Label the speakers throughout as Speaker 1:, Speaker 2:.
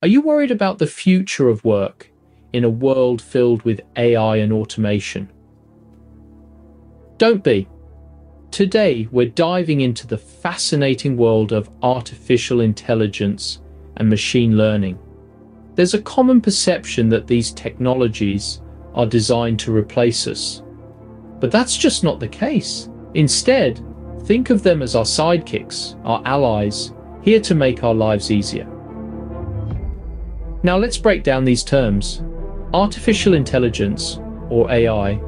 Speaker 1: Are you worried about the future of work in a world filled with AI and automation? Don't be. Today, we're diving into the fascinating world of artificial intelligence and machine learning. There's a common perception that these technologies are designed to replace us. But that's just not the case. Instead, think of them as our sidekicks, our allies, here to make our lives easier. Now let's break down these terms. Artificial intelligence, or AI,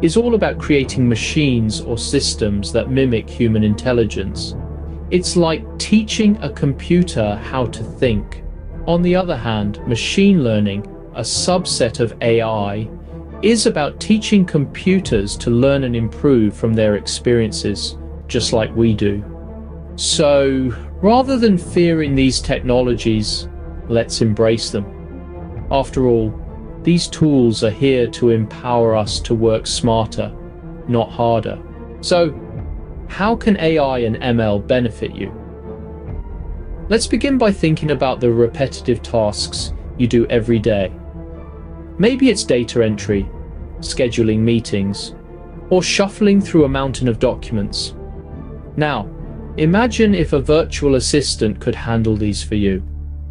Speaker 1: is all about creating machines or systems that mimic human intelligence. It's like teaching a computer how to think. On the other hand, machine learning, a subset of AI, is about teaching computers to learn and improve from their experiences, just like we do. So, rather than fearing these technologies, let's embrace them. After all, these tools are here to empower us to work smarter, not harder. So, how can AI and ML benefit you? Let's begin by thinking about the repetitive tasks you do every day. Maybe it's data entry, scheduling meetings, or shuffling through a mountain of documents. Now, imagine if a virtual assistant could handle these for you,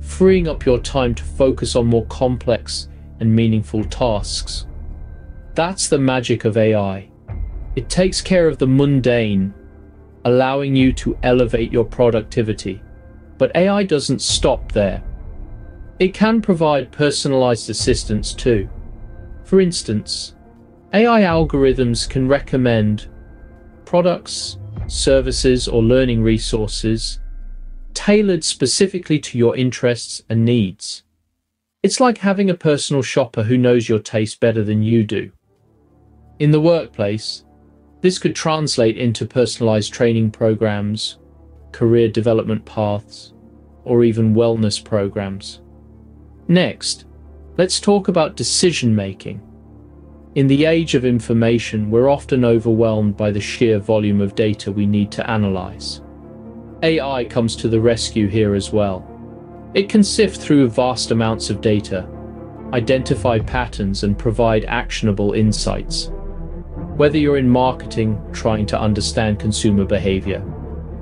Speaker 1: freeing up your time to focus on more complex and meaningful tasks. That's the magic of AI. It takes care of the mundane, allowing you to elevate your productivity. But AI doesn't stop there. It can provide personalized assistance too. For instance, AI algorithms can recommend products, services, or learning resources tailored specifically to your interests and needs. It's like having a personal shopper who knows your taste better than you do. In the workplace, this could translate into personalized training programs, career development paths, or even wellness programs. Next, let's talk about decision making. In the age of information, we're often overwhelmed by the sheer volume of data we need to analyze. AI comes to the rescue here as well. It can sift through vast amounts of data, identify patterns, and provide actionable insights. Whether you're in marketing, trying to understand consumer behavior,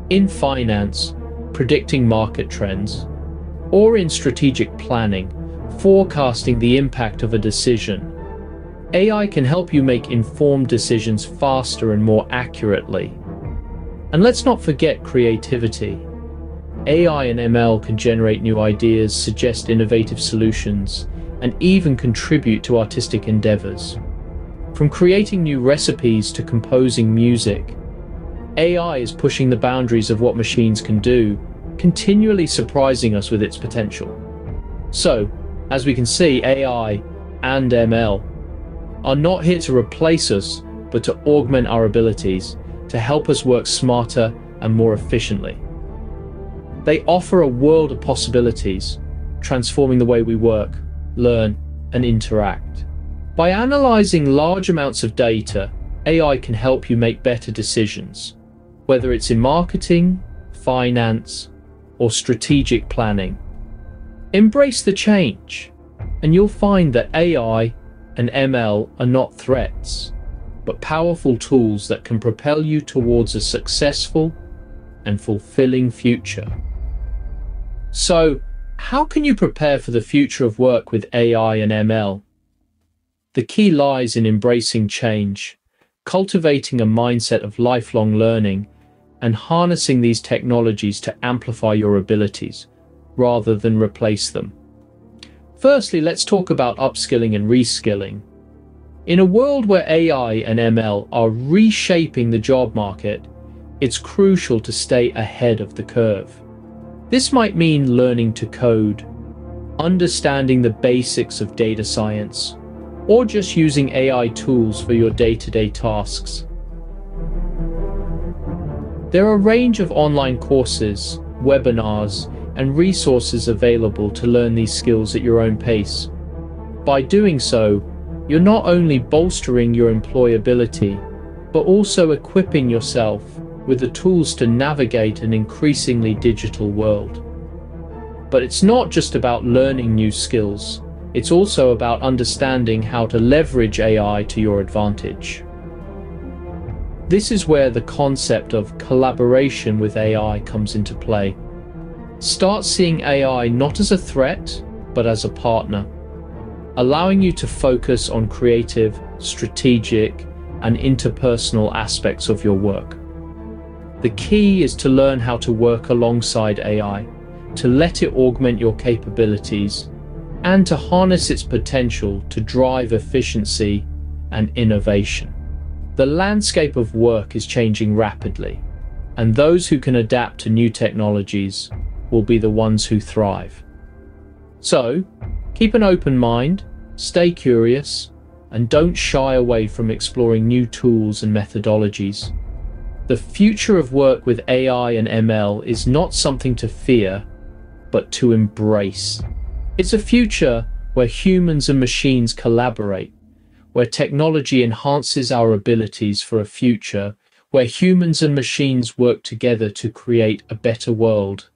Speaker 1: in finance, predicting market trends, or in strategic planning, forecasting the impact of a decision. AI can help you make informed decisions faster and more accurately. And let's not forget creativity. AI and ML can generate new ideas, suggest innovative solutions, and even contribute to artistic endeavors. From creating new recipes to composing music, AI is pushing the boundaries of what machines can do continually surprising us with its potential. So, as we can see, AI and ML are not here to replace us, but to augment our abilities, to help us work smarter and more efficiently. They offer a world of possibilities, transforming the way we work, learn, and interact. By analyzing large amounts of data, AI can help you make better decisions, whether it's in marketing, finance, or strategic planning. Embrace the change, and you'll find that AI and ML are not threats, but powerful tools that can propel you towards a successful and fulfilling future. So, how can you prepare for the future of work with AI and ML? The key lies in embracing change, cultivating a mindset of lifelong learning, and harnessing these technologies to amplify your abilities rather than replace them. Firstly, let's talk about upskilling and reskilling. In a world where AI and ML are reshaping the job market, it's crucial to stay ahead of the curve. This might mean learning to code, understanding the basics of data science, or just using AI tools for your day-to-day -day tasks. There are a range of online courses, webinars, and resources available to learn these skills at your own pace. By doing so, you're not only bolstering your employability, but also equipping yourself with the tools to navigate an increasingly digital world. But it's not just about learning new skills. It's also about understanding how to leverage AI to your advantage. This is where the concept of collaboration with AI comes into play. Start seeing AI not as a threat, but as a partner, allowing you to focus on creative, strategic, and interpersonal aspects of your work. The key is to learn how to work alongside AI, to let it augment your capabilities, and to harness its potential to drive efficiency and innovation. The landscape of work is changing rapidly, and those who can adapt to new technologies will be the ones who thrive. So, keep an open mind, stay curious, and don't shy away from exploring new tools and methodologies. The future of work with AI and ML is not something to fear, but to embrace. It's a future where humans and machines collaborate, where technology enhances our abilities for a future where humans and machines work together to create a better world.